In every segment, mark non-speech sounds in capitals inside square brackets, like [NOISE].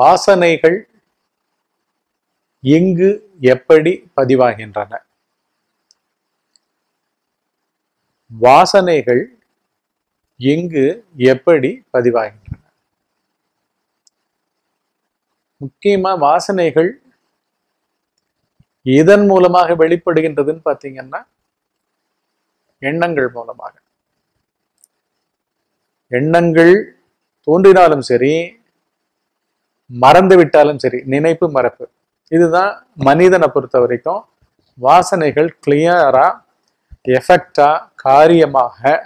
வாசனைகள் எங்கு எப்படி பதிவாகின்றன? வாசனைகள் எங்கு எப்படி பதிவாகின்றன? முக்கியமா வாசனைகள் இதன் மூலமாக வெளிப்படுகின்றதுன்னு பார்த்தீங்கன்னா எண்ணங்கள் மூலமாக. எண்ணங்கள் தோன்றினாலும் சரி மறந்து விட்டாலும் சரி நினைப்பு மறப்பு. இதுதான் மனிதனை பொறுத்த வரைக்கும் வாசனைகள் கிளியரா எஃபெக்டா காரியமாக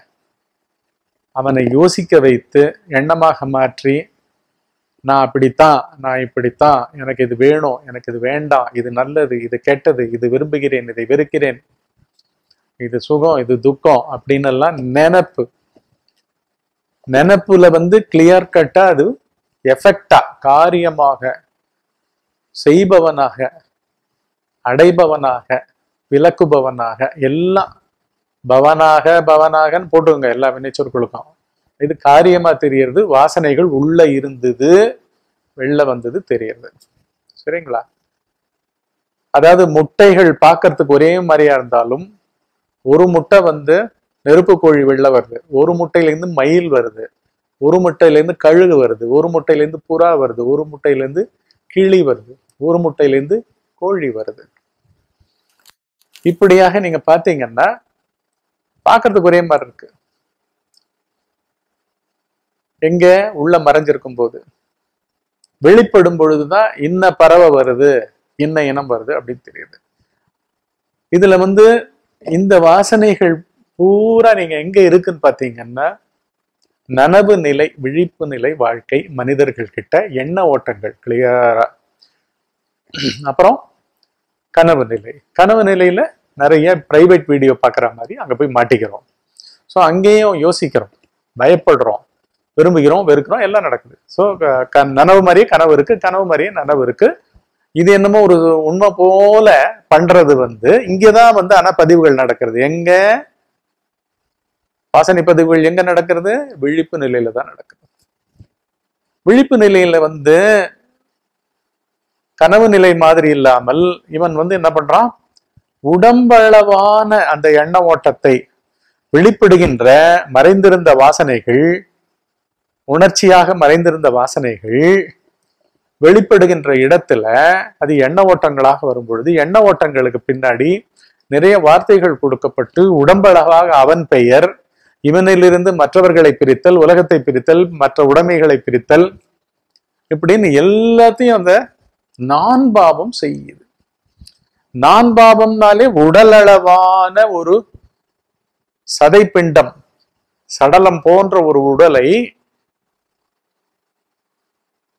அவனை யோசிக்க வைத்து எண்ணமாக மாற்றி நான் அப்படித்தான் நான் இப்படித்தான் எனக்கு இது வேணும் எனக்கு இது வேண்டாம் இது நல்லது இது கெட்டது இது விரும்புகிறேன் இதை வெறுக்கிறேன் இது சுகம் இது துக்கம் அப்படின்னு எல்லாம் நினப்பு. நினப்புல வந்து கிளியர் கட்டா அது எஃபெக்டா காரியமாக செய்பவனாக அடைபவனாக விளக்குபவனாக எல்லாம் பவனாக பவனாகன்னு போட்டுக்கோங்க எல்லா வினைச்சொற்களுக்கும் இது காரியமா தெரியறது வாசனைகள் உள்ள இருந்தது வெளில வந்தது தெரியறது. சரிங்களா? அதாவது முட்டைகள் பார்க்கறதுக்கு ஒரே மாதிரியா இருந்தாலும் ஒரு முட்டை வந்து நெருப்பு கோழி வெளில வருது ஒரு முட்டையிலேருந்து மயில் வருது ஒரு முட்டையிலேருந்து கழுகு வருது ஒரு முட்டையிலேருந்து புறா வருது ஒரு முட்டையிலேருந்து கிளி வருது ஒரு முட்டையிலேருந்து கோழி வருது. இப்படியாக நீங்க பார்த்தீங்கன்னா பார்க்கறதுக்கு ஒரே மாதிரி இருக்கு. எங்க உள்ள மறைஞ்சிருக்கும் போது வெளிப்படும் பொழுதுதான் இன்ன பறவை வருது இன்ன இனம் வருது அப்படின்னு தெரியுது. இதுல வந்து இந்த வாசனைகள் பூரா நீங்க எங்க இருக்குன்னு பாத்தீங்கன்னா நனவு நிலை விழிப்பு நிலை வாழ்க்கை மனிதர்கள் கிட்ட எண்ண ஓட்டங்கள் கிளியரா [CLEARS THROAT] அப்புறம் கனவு நிலை. கனவு நிலையில நிறைய பிரைவேட் வீடியோ பார்க்குற மாதிரி அங்கே போய் மாட்டிக்கிறோம். ஸோ அங்கேயும் யோசிக்கிறோம். பயப்படுறோம். விரும்புகிறோம் வெறுக்கிறோம் எல்லாம் நடக்குது. ஸோ க நனவு மாதிரியே கனவு இருக்கு கனவு மாதிரியே நனவு இருக்கு. இது என்னமோ ஒரு உண்மை போல பண்றது வந்து இங்கதான் வந்து ஆனால் பதிவுகள் நடக்கிறது. எங்க? வாசனை பதிவுகள் எங்க நடக்கிறது? விழிப்பு நிலையில தான் நடக்குது. விழிப்பு நிலையில வந்து கனவு நிலை மாதிரி இல்லாமல் இவன் வந்து என்ன பண்றான்? உடம்பளவான அந்த எண்ண ஓட்டத்தை வெளிப்படுகின்ற மறைந்திருந்த வாசனைகள் உணர்ச்சியாக மறைந்திருந்த வாசனைகள் வெளிப்படுகின்ற இடத்துல அது எண்ண ஓட்டங்களாக வரும்பொழுது எண்ண ஓட்டங்களுக்கு பின்னாடி நிறைய வார்த்தைகள் கொடுக்கப்பட்டு உடம்பளவாக அவன் பெயர் இவனிலிருந்து மற்றவர்களை பிரித்தல் உலகத்தை பிரித்தல் மற்ற உடைமைகளை பிரித்தல் இப்படின்னு எல்லாத்தையும் அந்த நான் பாவம் செய்யுது. நான் பாவம்னாலே உடலளவான ஒரு சதைப்பிண்டம் சடலம் போன்ற ஒரு உடலை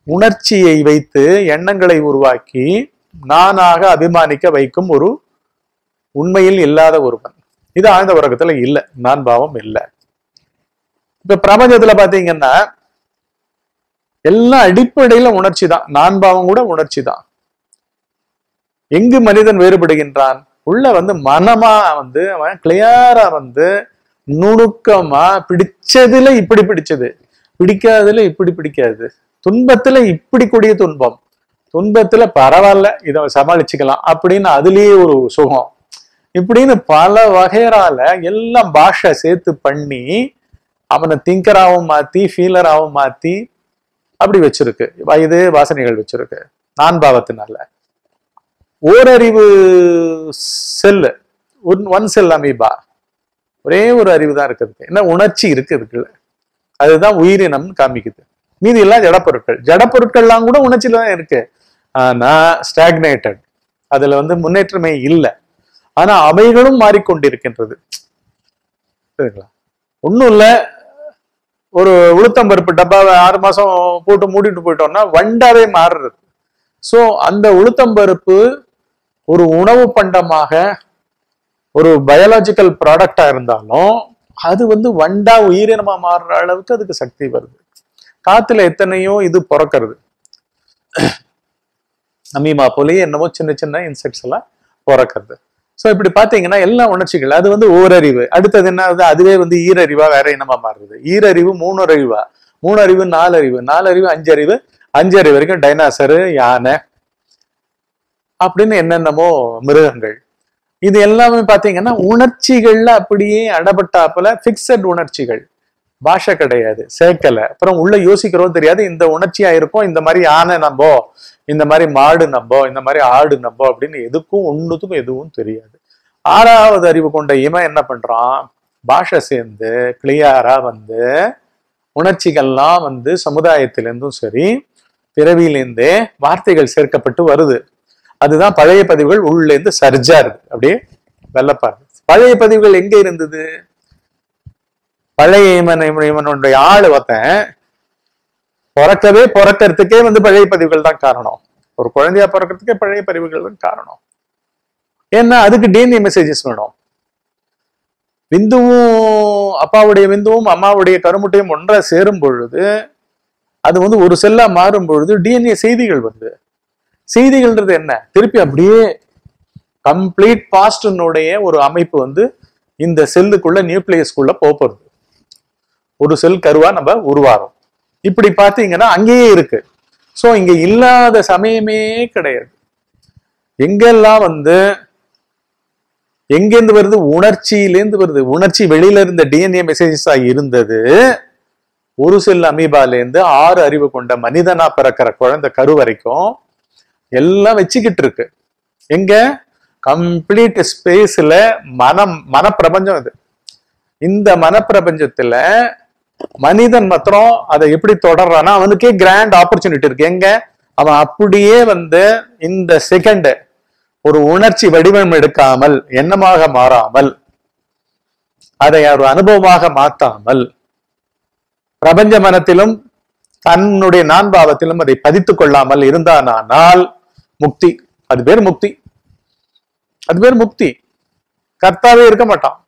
உணர்ச்சியை வைத்து எண்ணங்களை உருவாக்கி நானாக அபிமானிக்க வைக்கும் ஒரு உண்மையில் இல்லாத ஒருவன். இது ஆழ்ந்த உலகத்துல இல்லை. நான் பாவம் இல்லை. இப்ப பிரபஞ்சத்துல பாத்தீங்கன்னா எல்லாம் அடிப்படையில உணர்ச்சி தான் நான் பாவம் கூட உணர்ச்சி தான் எங்கு மனிதன் வேறுபடுகின்றான்? உள்ள வந்து மனமா வந்து அவன் கிளியரா வந்து நுணுக்கமா பிடிச்சதுல இப்படி பிடிச்சது. பிடிக்காததுல இப்படி பிடிக்காது. துன்பத்துல இப்படி கூடிய துன்பம். துன்பத்துல பரவாயில்ல இதை சமாளிச்சுக்கலாம் அப்படின்னு அதுலயே ஒரு சுகம். இப்படின்னு பல வகையரால எல்லாம் பாஷை சேர்த்து பண்ணி அவனை திங்கராகவும் மாத்தி ஃபீலராகவும் மாத்தி அப்படி வச்சிருக்கு. வயது வாசனைகள் வச்சிருக்கு. நான் பாவத்தினால ஓரறிவு cell. One one cell amoeba ஒரே ஒரு அறிவு தான் இருக்குது. என்ன? உணர்ச்சி இருக்கு இருக்குல்ல அதுதான் உயிரினம்னு காமிக்குது. மீதி எல்லாம் ஜடப்பொருட்கள். ஜடப்பொருட்கள்லாம் கூட உணர்ச்சியில தான் இருக்கு. ஆனா ஸ்டாக்னேட்டட் அதுல வந்து முன்னேற்றமே இல்லை. ஆனா அவைகளும் மாறிக்கொண்டிருக்கின்றது. சரிங்களா ஒன்றும் இல்லை. ஒரு உளுத்தம்பருப்பு டப்பாவை ஆறு மாசம் போட்டு மூடிட்டு போயிட்டோம்னா வண்டாவே மாறுறது. ஸோ அந்த உளுத்தம்பருப்பு ஒரு உணவு பண்டமாக ஒரு பயாலஜிக்கல் ப்ராடக்டா இருந்தாலும் அது வந்து வண்டா உயிரினமா மாறுற அளவுக்கு அதுக்கு சக்தி வருது. காத்துல எத்தனையோ இது பிறக்கிறது. அமீமா போலயே என்னமோ சின்ன சின்ன இன்செக்ட்ஸ் எல்லாம் பிறக்கிறது. ஸோ இப்படி பார்த்தீங்கன்னா எல்லா உணர்ச்சிகள். அது வந்து ஓரறிவு. அடுத்தது என்ன ஆகுது அதுவே வந்து ஈரறிவா வேற இனமா மாறுறது ஈரறிவு மூணறிவா. மூணறிவு நாலறிவு. நாலறிவு அஞ்சறிவு. அஞ்சறிவு வரைக்கும் டைனாசரு யானை அப்படின்னு என்னென்னமோ மிருகங்கள். இது எல்லாமே பாத்தீங்கன்னா உணர்ச்சிகள்ல அப்படியே அடபட்டாப்புல பிக்சட் உணர்ச்சிகள். பாஷை கிடையாது சேர்க்கல. அப்புறம் உள்ள யோசிக்கிறோம் தெரியாது. இந்த உணர்ச்சியா இருக்கும் இந்த மாதிரி யானை நம்போ இந்த மாதிரி மாடு நம்போ இந்த மாதிரி ஆடு நம்போ அப்படின்னு எதுக்கும் ஒண்ணுத்துக்கும் எதுவும் தெரியாது. ஆறாவது அறிவு கொண்ட இவன் என்ன பண்றான்? பாஷை சேர்ந்து கிளியாரா வந்து உணர்ச்சிகள்லாம் வந்து சமுதாயத்திலிருந்தும் சரி பிறவியிலேருந்தே வார்த்தைகள் சேர்க்கப்பட்டு வருது. அதுதான் பழைய பதிவுகள் உள்ளேருந்து சர்ஜா இருக்கு அப்படியே வெள்ளப்பாரு. பழைய பதிவுகள் எங்க இருந்தது? பழைய இமன் இவனுடைய ஆள் ஒருத்தன் பிறக்கவே பிறக்கிறதுக்கே வந்து பழைய பதிவுகள் தான் காரணம். ஒரு குழந்தையா பிறக்கிறதுக்கே பழைய பதிவுகள் தான் காரணம். ஏன்னா அதுக்கு டிஎன்ஏ மெசேஜஸ் வேணும். விந்துவும் அப்பாவுடைய விந்துவும் அம்மாவுடைய கருமுட்டையும் ஒன்றா சேரும் பொழுது அது வந்து ஒரு செல்லா மாறும் பொழுது டிஎன்ஏ செய்திகள் வருது செய்திகள்ன்றது என்ன? திருப்பி அப்படியே கம்ப்ளீட் பாஸ்டினுடைய ஒரு அமைப்பு வந்து இந்த செல்லுக்குள்ள நியூக்ளியஸ்குள்ள போறது ஒரு செல் கருவா நம்ம உருவாகிறோம் இப்படி பார்த்தீங்கன்னா அங்கேயே இருக்கு. ஸோ இங்க இல்லாத சமயமே கிடையாது. எங்கெல்லாம் வந்து எங்கேருந்து வருது? உணர்ச்சியிலேருந்து வருது. உணர்ச்சி வெளியில இருந்த டிஎன்ஏ மெசேஜஸா இருந்தது. ஒரு செல் அமீபாலேருந்து ஆறு அறிவு கொண்ட மனிதனா பிறக்கிற குழந்தை கரு வரைக்கும் எல்லாம் வச்சுக்கிட்டு இருக்கு. எங்க? கம்ப்ளீட் ஸ்பேஸ்ல மனம் மனப்பிரபஞ்சம் அது. இந்த மனப்பிரபஞ்சத்துல மனிதன் மாத்திரம் அதை எப்படி தொடர்றான்னா அவனுக்கே கிராண்ட் ஆப்பர்ச்சுனிட்டி இருக்கு. எங்க? அவன் அப்படியே வந்து இந்த செகண்ட் ஒரு உணர்ச்சி வடிவம் எடுக்காமல் எண்ணமாக மாறாமல் அதை ஒரு அனுபவமாக மாத்தாமல் பிரபஞ்ச மனத்திலும் தன்னுடைய நான்பாவத்திலும் அதை பதித்துக் கொள்ளாமல் இருந்தானால் முக்தி. அது பேர் முக்தி. அது பேர் முக்தி. கர்த்தாவே இருக்க மாட்டான்.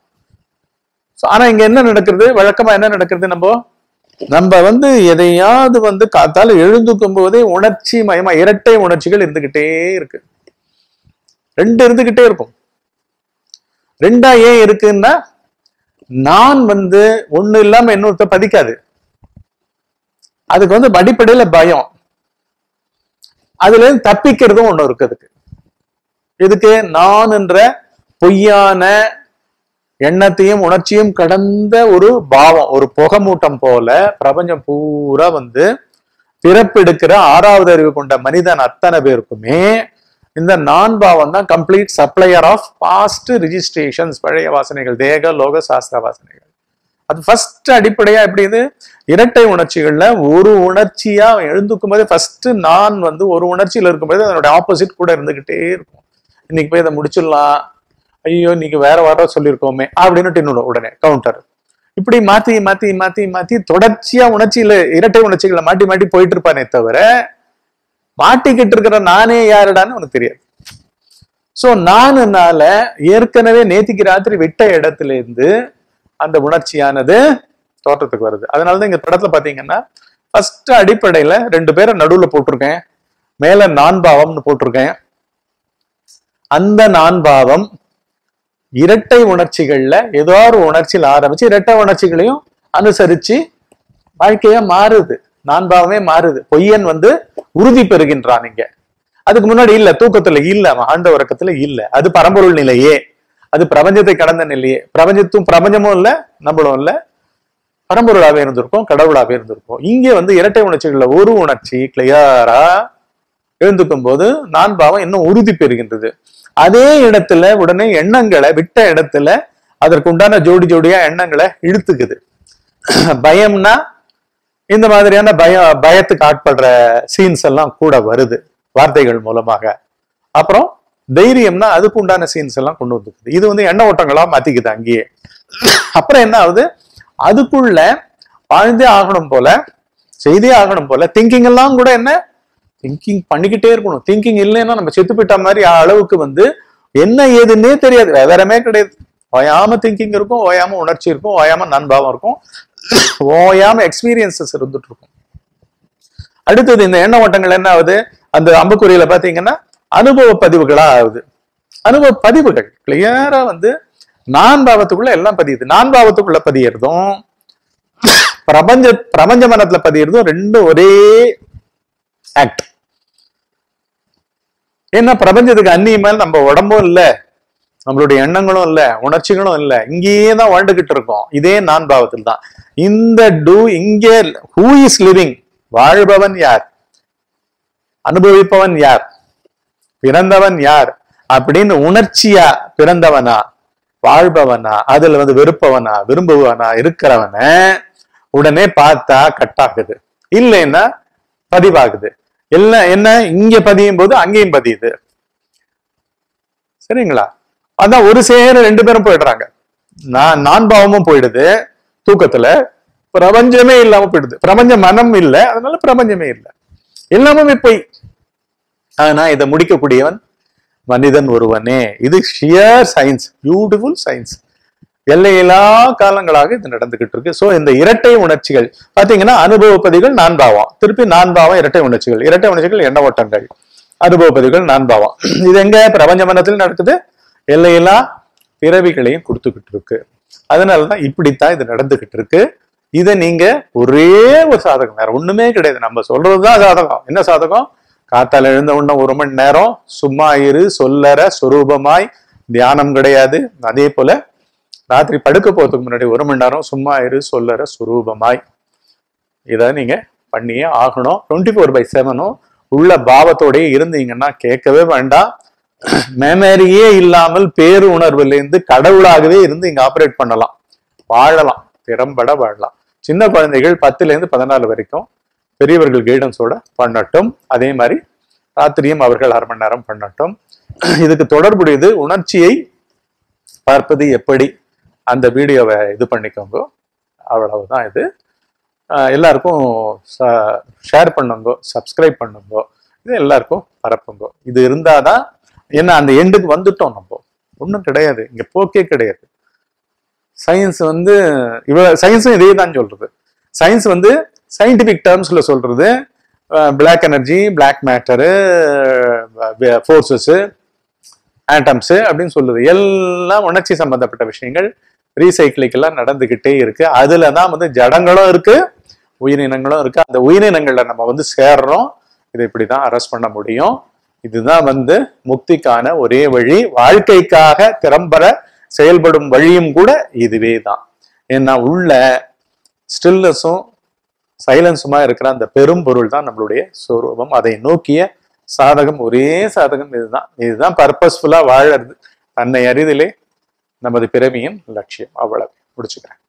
ஆனா இங்க என்ன நடக்கிறது? வழக்கமா என்ன நடக்கிறது நம்ம? நம்ம வந்து எதையாவது வந்து காத்தால எழுந்துக்கும் போதே உணர்ச்சி மயமா இரட்டை உணர்ச்சிகள் இருந்துகிட்டே இருக்கு. ரெண்டு இருந்துகிட்டே இருக்கும். ரெண்டா ஏன் இருக்குன்னா நான் வந்து ஒண்ணு இல்லாம இன்னொருத்த பதிக்காது. அதுக்கு வந்து அடிப்படையில பயம். அதுல இருந்து தப்பிக்கிறதும் ஒண்ணு இருக்கு அதுக்கு. இதுக்கு நான் என்ற பொய்யான எண்ணத்தையும் உணர்ச்சியும் கடந்த ஒரு பாவம் ஒரு புகமூட்டம் போல பிரபஞ்சம் பூரா வந்து பிறப்பெடுக்கிற ஆறாவது அறிவு கொண்ட மனிதன் அத்தனை பேருக்குமே இந்த நான் பாவம் தான் complete supplier of past registrations பழைய வாசனைகள் தேக லோக சாஸ்திர வாசனைகள். அது ஃபர்ஸ்ட் அடிப்படையா எப்படி இது? இரட்டை உணர்ச்சிகள்ல ஒரு உணர்ச்சியா அவன் எழுந்துக்கும் போது ஃபர்ஸ்ட் நான் வந்து ஒரு உணர்ச்சியில இருக்கும்போது அதனுடைய ஆப்போசிட் கூட இருந்துகிட்டே இருக்கும். இன்னைக்கு போய் இதை முடிச்சிடலாம் ஐயோ இன்னைக்கு வேற வாரம் சொல்லியிருக்கோமே அப்படின்னு இன்னும் உடனே கவுண்டர் இப்படி மாத்தி மாத்தி மாத்தி மாத்தி தொடர்ச்சியா உணர்ச்சியில இரட்டை உணர்ச்சிகளை மாட்டி மாட்டி போயிட்டு இருப்பானே தவிர மாட்டிக்கிட்டு இருக்கிற நானே யாருடான்னு உனக்கு தெரியாது. சோ நானுனால ஏற்கனவே நேத்திக்கு ராத்திரி விட்ட இடத்துல இருந்து அந்த உணர்ச்சியானது தோற்றத்துக்கு வருது. அதனாலதான் இங்க படத்துல பாத்தீங்கன்னா ஃபர்ஸ்ட் அடிப்படையில ரெண்டு பேரை நடுவுல போட்டிருக்கேன். மேல நான் பாவம்னு போட்டிருக்கேன். அந்த நான் பாவம் இரட்டை உணர்ச்சிகள்ல ஏதோ ஒரு உணர்ச்சியில் ஆரம்பிச்சு இரட்டை உணர்ச்சிகளையும் அனுசரிச்சு வாழ்க்கையா மாறுது. நான் பாவமே மாறுது. பொய்யன் வந்து உறுதி பெறுகின்றான் இங்க. அதுக்கு முன்னாடி இல்ல தூக்கத்துல இல்ல ஆண்ட உறக்கத்துல இல்ல. அது பரம்பொருள் நிலையே. அது பிரபஞ்சத்தை கடந்த நிலையே. பிரபஞ்சத்தும் பிரபஞ்சமும் இல்ல நம்மளும் இல்ல. பரம்பொருளாவே இருந்திருக்கும் கடவுளாவே இருந்திருக்கும். இங்கே வந்து இரட்டை உணர்ச்சிகள்ல ஒரு உணர்ச்சி கிளியரா எழுந்துக்கும் போது நான் பாவம் இன்னும் உறுதி பெறுகின்றது. அதே இடத்துல உடனே எண்ணங்களை விட்ட இடத்துல அதற்குண்டான ஜோடி ஜோடியா எண்ணங்களை இழுத்துக்குது. பயம்னா இந்த மாதிரியான பய பயத்துக்கு ஆட்படுற சீன்ஸ் எல்லாம் கூட வருது வார்த்தைகள் மூலமாக. அப்புறம் தைரியம்னா அதுக்கு உண்டான சீன்ஸ் எல்லாம் கொண்டு வந்துக்குது. இது வந்து எண்ண ஓட்டங்களா மாத்திக்குது அங்கேயே. அப்புறம் என்ன ஆகுது? அதுக்குள்ள வாழ்ந்தே ஆகணும் போல செய்தே ஆகணும் போல திங்கிங் எல்லாம் கூட என்ன? திங்கிங் பண்ணிக்கிட்டே இருக்கணும். திங்கிங் இல்லைன்னா நம்ம செத்து போயிட்ட மாதிரி அளவுக்கு வந்து என்ன ஏதுன்னே தெரியாது. விவரமே கிடையாது. ஓயாம திங்கிங் இருக்கும் ஓயாம உணர்ச்சி இருக்கும் ஓயாம நண்பாவம் இருக்கும். ஓயாம எக்ஸ்பீரியன்சஸ் இருந்துட்டு இருக்கும். அடுத்தது இந்த எண்ண ஓட்டங்கள் என்ன ஆகுது? அந்த அம்புக்குறியில பாத்தீங்கன்னா அனுபவ பதிவுகளா ஆகுது. அனுபவ பதிவுகள். கிளியரா வந்து நான் பாவத்துக்குள்ள எல்லாம் பதியுது. நான் பாவத்துக்குள்ள பதியறதும் பிரபஞ்ச பிரபஞ்ச மனத்துல பதியறதும் ரெண்டும் ஒரே ஆக்ட் ஏன்னா பிரபஞ்சத்துக்கு அந்நிய நம்ம உடம்பும் இல்ல நம்மளுடைய எண்ணங்களும் இல்ல உணர்ச்சிகளும் இல்ல. இங்கேயே தான் வாழ்ந்துகிட்டு இருக்கோம். இதே நான் பாவத்தில் தான். இந்த டூ இங்கே ஹூ இஸ் லிவிங் வாழ்பவன் யார்? அனுபவிப்பவன் யார்? பிறந்தவன் யார்? அப்படின்னு உணர்ச்சியா பிறந்தவனா? வாழ்பவனா? அதுல வந்து வெறுப்பவனா? விரும்புவனா இருக்கிறவன உடனே பார்த்தா கட் ஆகுது இல்லைன்னா பதிவாகுது. எல்லாம் என்ன? இங்க பதியும் போது அங்கேயும் பதியுது. சரிங்களா? அதான் ஒரு சேர ரெண்டு பேரும் போயிடுறாங்க. நான் நான் பாவமும் போயிடுது தூக்கத்துல. பிரபஞ்சமே இல்லாம போயிடுது. பிரபஞ்ச மனம் இல்லை அதனால பிரபஞ்சமே இல்லை. எல்லாமே பொய். ஆனா இதை முடிக்கக்கூடியவன் மனிதன் ஒருவனே. இது ஷியர் சயின்ஸ் பியூட்டிஃபுல் சயின்ஸ் எல்லையில்லா காலங்களாக இது நடந்துகிட்டு இருக்கு. ஸோ இந்த இரட்டை உணர்ச்சிகள் பாத்தீங்கன்னா அனுபவப்பதிகள் நான்பாவம். திருப்பி நான்பாவம் இரட்டை உணர்ச்சிகள். இரட்டை உணர்ச்சிகள் எண்ண ஓட்டங்கள் அனுபவப்பதிகள் நான்பாவம். இது எங்க? பிரபஞ்ச மனத்தில் நடக்குது. எல்லையில்லா பிறவிகளையும் கொடுத்துக்கிட்டு இருக்கு. அதனாலதான் இப்படித்தான் இது நடந்துகிட்டு இருக்கு. இதை நீங்க ஒரே ஒரு சாதகம் வேற ஒண்ணுமே கிடையாது. நம்ம சொல்றதுதான் சாதகம். என்ன சாதகம்? காத்தால எழுந்த உடனே ஒரு மணி நேரம் சும்மா இரு சொல்லற சொரூபமாய். தியானம் கிடையாது. அதே போல ராத்திரி படுக்க போகிறதுக்கு முன்னாடி ஒரு மணி நேரம் சும்மா இரு சொல்லற சுரூபமாய். இதை நீங்கள் பண்ணியே ஆகணும். டுவெண்ட்டி ஃபோர் பை செவனும் உள்ள பாவத்தோடயே இருந்தீங்கன்னா கேட்கவே வேண்டாம். மெமரியே இல்லாமல் பேரு உணர்வுலேருந்து கடவுளாகவே இருந்து இங்கே ஆப்ரேட் பண்ணலாம். வாழலாம். திறம்பட வாழலாம். சின்ன குழந்தைகள் பத்துலேருந்து பதினாலு வரைக்கும் பெரியவர்கள் கைடன்ஸோட பண்ணட்டும். அதே மாதிரி ராத்திரியும் அவர்கள் அரை மணி நேரம் பண்ணட்டும். இதுக்கு தொடர்புடையது உணர்ச்சியை பார்ப்பது எப்படி? அந்த வீடியோவை இது பண்ணிக்கோங்க. அவ்வளவுதான் இது. எல்லாருக்கும் ஷேர் பண்ணுங்க சப்ஸ்கிரைப் பண்ணுங்க. இது எல்லாருக்கும் பரப்புங்க. இது இருந்தாதான் ஏன்னா அந்த எண்டுக்கு வந்துட்டோம் நம்ம. ஒன்றும் கிடையாது. இங்கே போக்கே கிடையாது. சயின்ஸ் வந்து இவ்வளோ சயின்ஸும் இதே தான் சொல்றது. சயின்ஸ் வந்து சயின்டிஃபிக் டேர்ம்ஸில் சொல்றது. Black energy black matter forces atoms அப்படின்னு சொல்லுது. எல்லாம் உணர்ச்சி சம்பந்தப்பட்ட விஷயங்கள். ரீசைக்கிளிக்கெல்லாம் நடந்துகிட்டே இருக்கு. அதுல தான் வந்து ஜடங்களும் இருக்கு உயிரினங்களும் இருக்கு. அந்த உயிரினங்கள்ல நம்ம வந்து சேர்றோம். இதை இப்படிதான் அரெஸ்ட் பண்ண முடியும். இதுதான் வந்து முக்திக்கான ஒரே வழி. வாழ்க்கைக்காக திறம்பட செயல்படும் வழியும் கூட இதுவே தான். ஏன்னா உள்ள ஸ்டில்னஸும் சைலன்ஸுமா இருக்கிற அந்த பெரும் பொருள் தான் நம்மளுடைய சுரூபம். அதை நோக்கிய சாதகம் ஒரே சாதகம் இதுதான். இதுதான் பர்பஸ்ஃபுல்லா வாழறது. தன்னை அறிதிலே நமது பிறவியின் லட்சியம். அவ்வளவு. முடிச்சுக்கிறேன்.